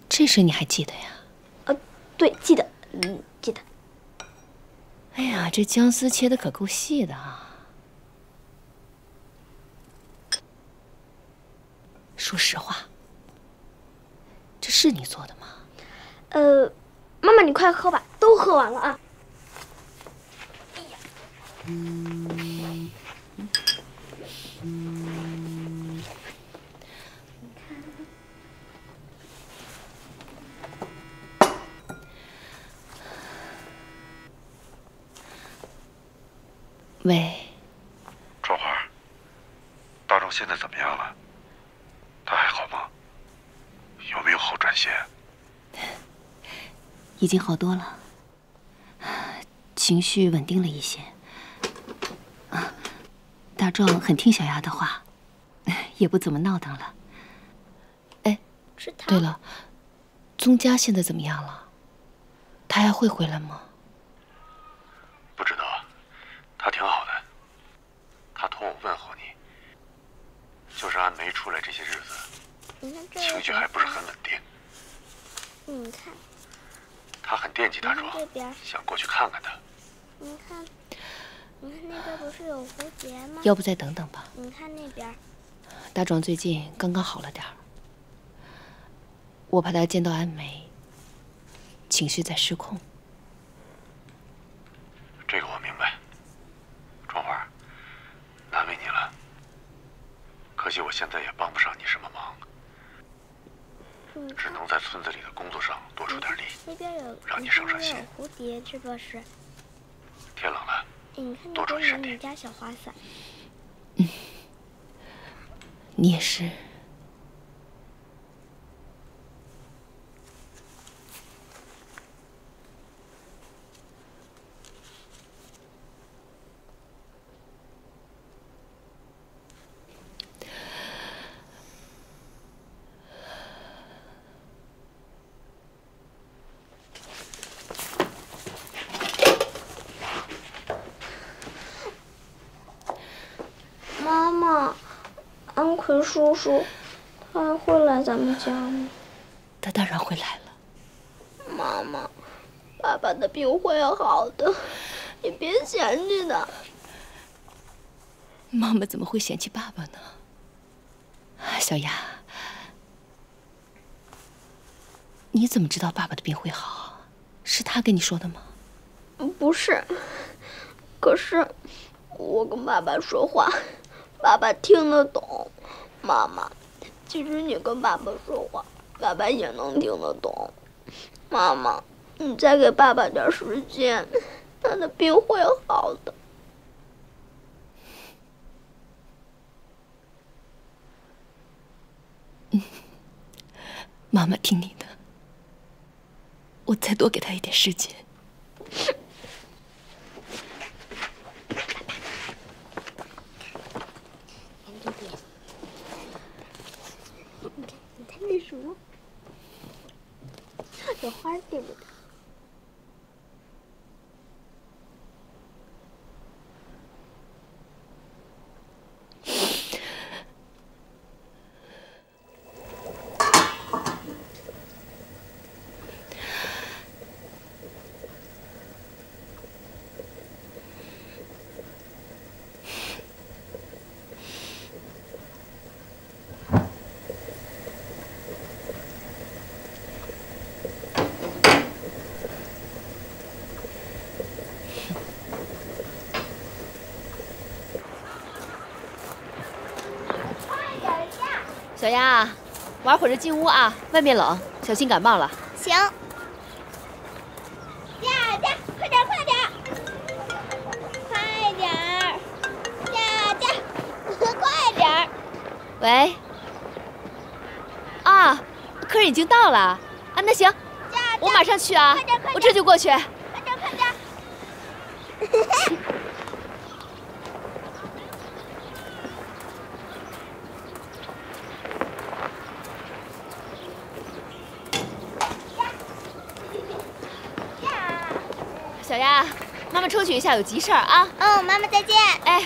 这事你还记得呀？呃，对，记得，嗯，记得。哎呀，这姜丝切的可够细的啊！说实话，这是你做的吗？呃，妈妈，你快喝吧，都喝完了啊。哎呀，喂，春花，大壮现在怎么样了？有没有好转些？已经好多了，情绪稳定了一些。啊，大壮很听小丫的话，也不怎么闹腾了。哎，是他。对了，宗家现在怎么样了？他还会回来吗？不知道，他挺好的。他托我问候你，就是安梅出来这些日子，情绪还不是很稳定。你看，他很惦记大壮，想过去看看他。你看，你看那边不是有蝴蝶吗？要不再等等吧？你看那边。大壮最近刚刚好了点儿，我怕他见到安梅，情绪在失控。这个我明白，春花，难为你了。可惜我现在也帮不上你什么忙，只能在村子里的工作上多出点力，那边有，让你省省心。有蝴蝶，这个是。天冷了，你看多注意身体。你家小花伞。嗯，你也是。妈妈，安奎叔叔，他还会来咱们家吗？他当然会来了。妈妈，爸爸的病会好的，你别嫌弃他。妈妈怎么会嫌弃爸爸呢？小雅，你怎么知道爸爸的病会好？是他跟你说的吗？不是，可是我跟爸爸说话，爸爸听得懂。妈妈，其实你跟爸爸说话，爸爸也能听得懂。妈妈，你再给爸爸点时间，他的病会好的。嗯，妈妈听你的，我再多给他一点时间。玩会儿就进屋啊，外面冷，小心感冒了。行。佳佳，快点，快点，快点儿！佳佳，快点儿！喂。啊，客人已经到了啊，那行，我马上去啊，我这就过去。快点快点！小丫，妈妈出去一下，有急事儿啊。嗯，妈妈再见。哎，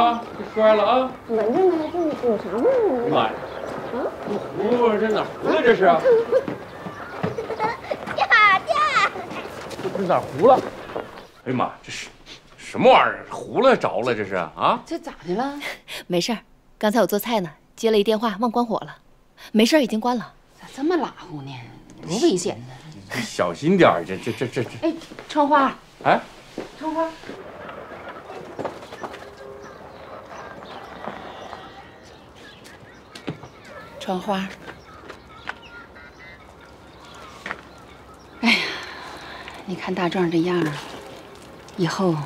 啊，别摔了啊！闻着呢，这有啥味儿啊妈呀，这糊这哪糊了这是？呀呀！这哪 糊了？哎呀妈，这是什么玩意儿？糊了着了这是啊？这咋的了？没事儿，刚才我做菜呢，接了一电话，忘关火了。没事儿，已经关了。咋这么拉乎呢？多危险呢！你小心点儿，这这这这这。哎，窗花，哎，窗花，窗花。哎呀，你看大壮这样儿，以后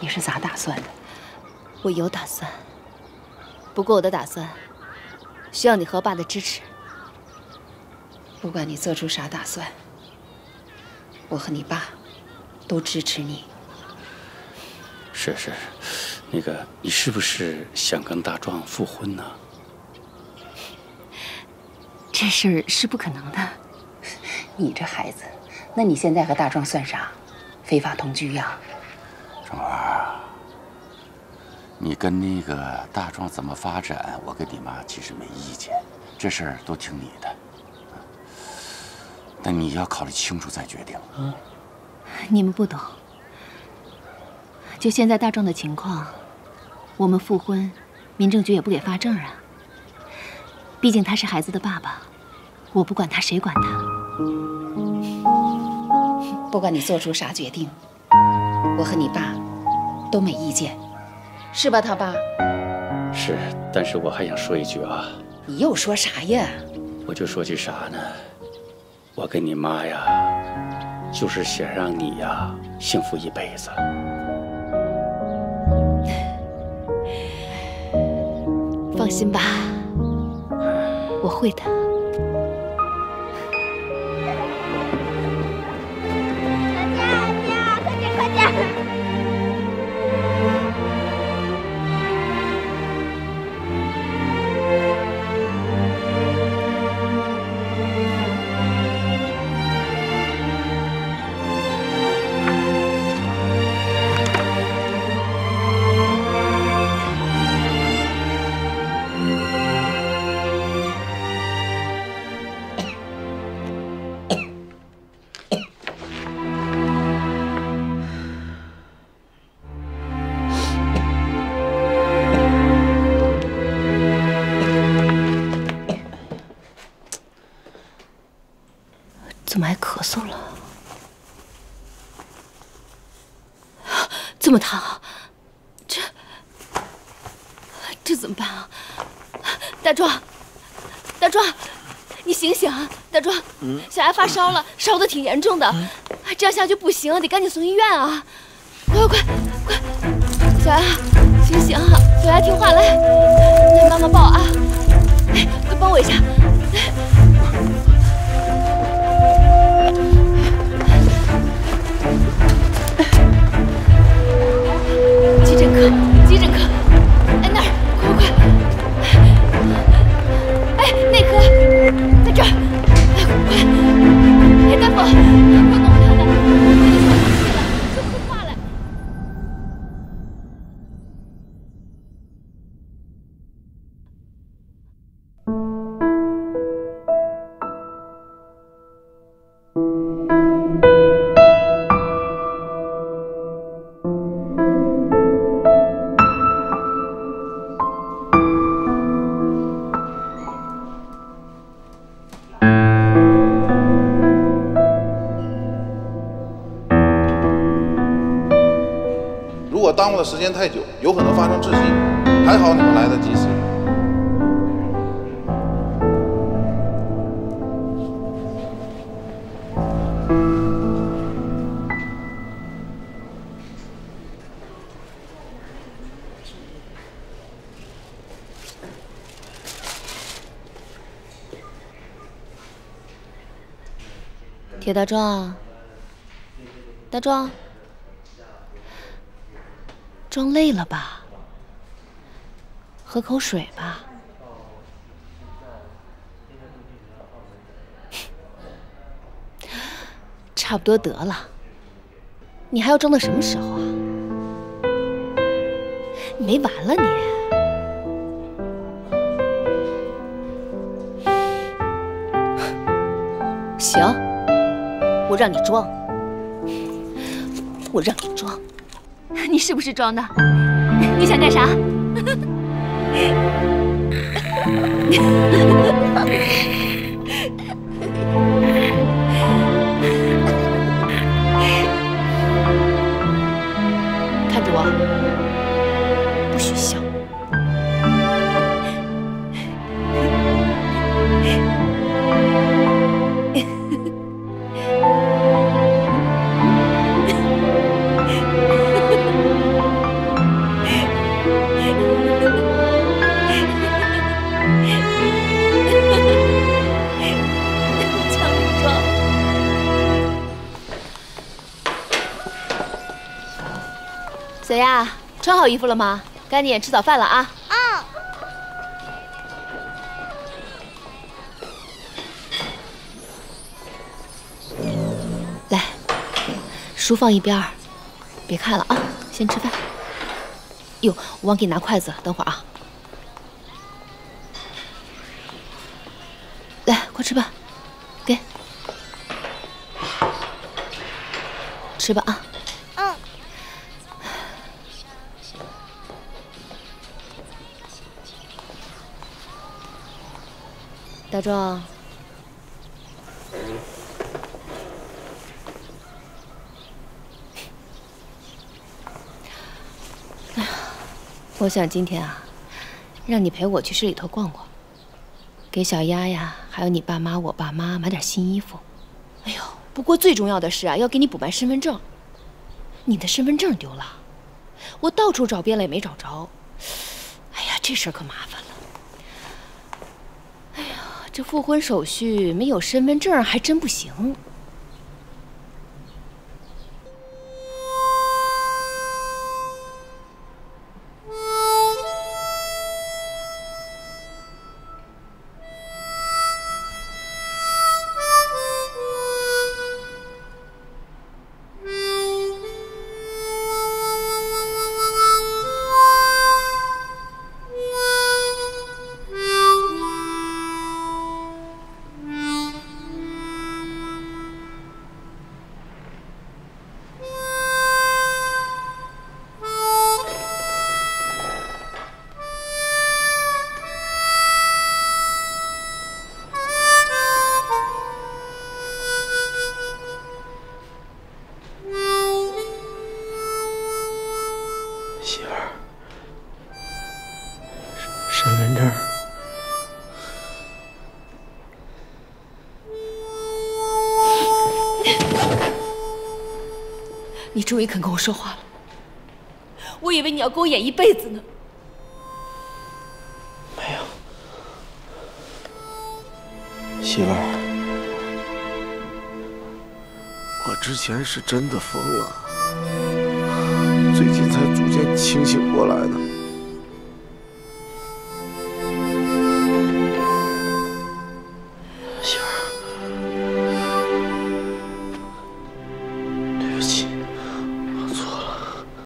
你是咋打算的？我有打算，不过我的打算需要你和爸的支持。不管你做出啥打算，我和你爸都支持你。是是，那个你是不是想跟大壮复婚呢？这事儿是不可能的。你这孩子，那你现在和大壮算啥？非法同居呀？春儿，你跟那个大壮怎么发展，我跟你妈其实没意见，这事儿都听你的。但你要考虑清楚再决定。嗯，你们不懂。就现在大壮的情况，我们复婚，民政局也不给发证啊。毕竟他是孩子的爸爸，我不管他，谁管他？不管你做出啥决定，我和你爸都没意见，是吧，他爸？是，但是我还想说一句啊。你又说啥呀？我就说句啥呢？我跟你妈呀，就是想让你呀幸福一辈子。放心吧，我会的。烧了，烧的挺严重的，这样下去不行，得赶紧送医院啊！快快快快，小牙，醒醒啊！小牙听话，来，来妈妈抱啊！哎，快帮我一下，时间太久，有可能发生窒息。还好你们来得及时。铁大壮，大壮，装累了吧？喝口水吧。差不多得了，你还要装到什么时候啊？没完了你！行，我让你装，我让你装，你是不是装的？你想干啥？穿好衣服了吗？赶紧吃早饭了啊！啊，来，书放一边儿，别看了啊，先吃饭。哟，我忘给你拿筷子了，等会儿啊。来，快吃吧，给，吃吧啊。大壮，哎呀，我想今天啊，让你陪我去市里头逛逛，给小丫呀，还有你爸妈、我爸妈买点新衣服。哎呦，不过最重要的是啊，要给你补办身份证。你的身份证丢了，我到处找遍了也没找着。哎呀，这事儿可麻烦。这复婚手续没有身份证还真不行。一辈子呢。没有媳妇儿，我之前是真的疯了，最近才逐渐清醒过来的。